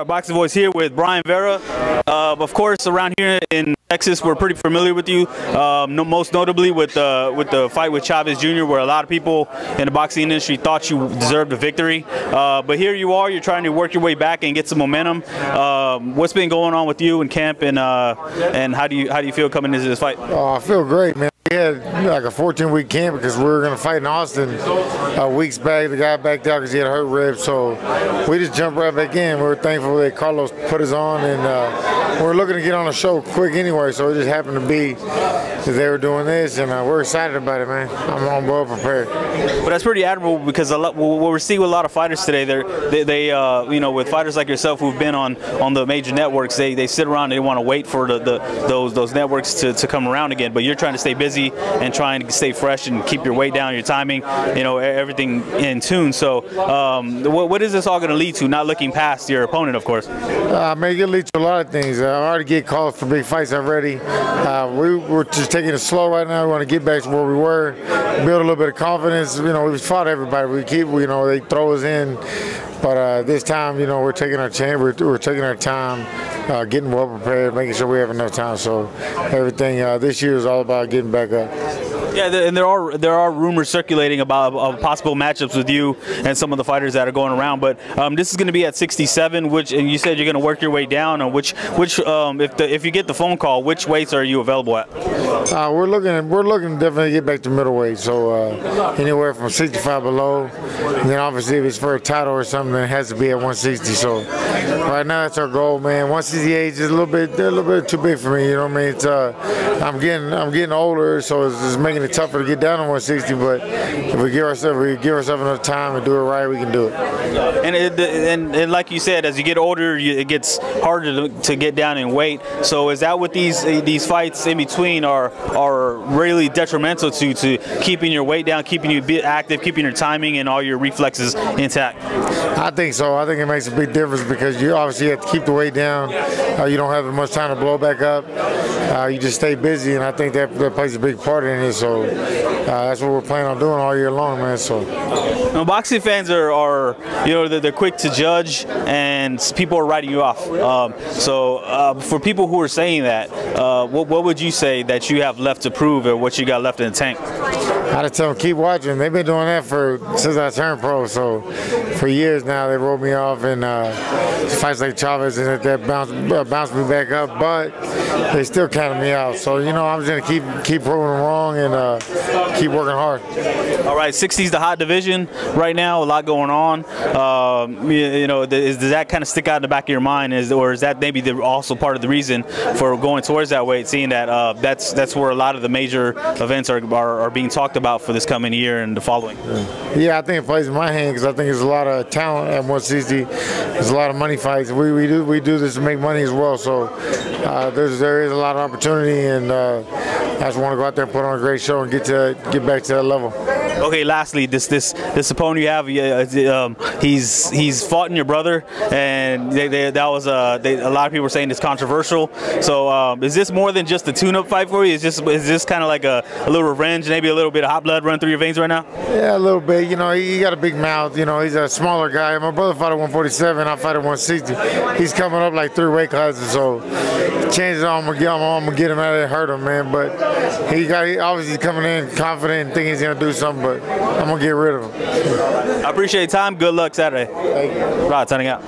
Our boxing voice here with Brian Vera. Uh, of course, around here in Texas, we're pretty familiar with you. Um, no, most notably with the with the fight with Chavez Jr., where a lot of people in the boxing industry thought you deserved a victory. Uh, but here you are. You're trying to work your way back and get some momentum. Um, what's been going on with you in camp, and uh, and how do you how do you feel coming into this fight? Oh, I feel great, man. We had like a 14 week camp because we were going to fight in Austin uh, weeks back. The guy backed out because he had a hurt rib, so we just jumped right back in. We were thankful that Carlos put us on, and uh, we are looking to get on the show quick anyway. So it just happened to be that they were doing this, and uh, we're excited about it, man. I'm, I'm well prepared. But that's pretty admirable because a lot, what we're seeing with a lot of fighters today, they're, they, they uh, you know, with fighters like yourself who've been on on the major networks, they, they sit around, and they want to wait for the, the those those networks to, to come around again. But you're trying to stay busy and trying to stay fresh and keep your weight down, your timing, you know, everything in tune. So, um, what, what is this all going to lead to? Not looking past your opponent, of course. Uh, I it lead to a lot of things. Uh, I already get calls for big fights already. Uh, we, we're just taking it slow right now. We want to get back to where we were, build a little bit of confidence. You know, we fought everybody. We keep, you know, they throw us in. But uh, this time, you know, we're taking our chance. We're, we're taking our time, uh, getting well prepared, making sure we have enough time. So everything uh, this year is all about getting back up. Yeah, and there are there are rumors circulating about possible matchups with you and some of the fighters that are going around. But um, this is going to be at 67, which and you said you're going to work your way down. Which which um, if the, if you get the phone call, which weights are you available at? Uh, we're looking we're looking to definitely get back to middleweight. So uh, anywhere from 65 below. And then obviously if it's for a title or something, it has to be at 160. So right now that's our goal, man. 168 is a little bit a little bit too big for me. You know what I mean? It's, uh, I'm getting I'm getting older, so it's just making it tougher to get down to 160. But if we give ourselves we give ourselves enough time and do it right, we can do it. And it, and, and like you said, as you get older, you, it gets harder to, to, get down in weight. So is that what these these fights in between are are really detrimental to to keeping your weight down, keeping you bit active, keeping your timing and all your reflexes intact? I think so. I think it makes a big difference because you obviously have to keep the weight down. Uh, you don't have as much time to blow back up. Uh, you just stay busy, and I think that, that plays a big part in it. So uh, that's what we're planning on doing all year long, man. So. Now, boxing fans are, are you know, they're, they're, quick to judge, and people are writing you off. Um, so, uh, for people who are saying that, uh, what, what would you say that you have left to prove, or what you got left in the tank? I just tell them keep watching. They've been doing that for since I turned pro. So for years now, they wrote me off in uh, fights like Chavez, and that bounced, uh, bounced me back up. But they still counted me out. So you know, I'm just gonna keep keep proving them wrong and uh, keep working hard. All right, 60's the hot division right now. A lot going on. Um, you, you, know, is, does that kind of stick out in the back of your mind? Is or is that maybe the, also part of the reason for going towards that weight? Seeing that uh, that's that's where a lot of the major events are, are, are being talked about for this coming year and the following. Yeah, I think it plays in my hand because I think there's a lot of talent at 160. There's a lot of money fights. We, we do we do this to make money as well. So uh, there's there is a lot of opportunity, and uh, I just want to go out there and put on a great show and get to get back to that level. Okay, lastly, this this this opponent you have, um, he's he's fought in your brother, and they, they, that was uh, they, a lot of people were saying it's controversial. So um, is this more than just a tune-up fight for you? Is this is this kind of like a, a, little revenge, maybe a little bit of hot blood running through your veins right now? Yeah, a little bit. You know, he got a big mouth. You know, he's a smaller guy. My brother fought at 147. I fight at 160. He's coming up like three weight classes, so chances are I'm gonna get him, I'm gonna get him out of there, hurt him, man. But he got he obviously coming in confident and thinking he's gonna do something but I'm gonna get rid of him. I appreciate your time. Good luck Saturday. Thank you. Right, turning out.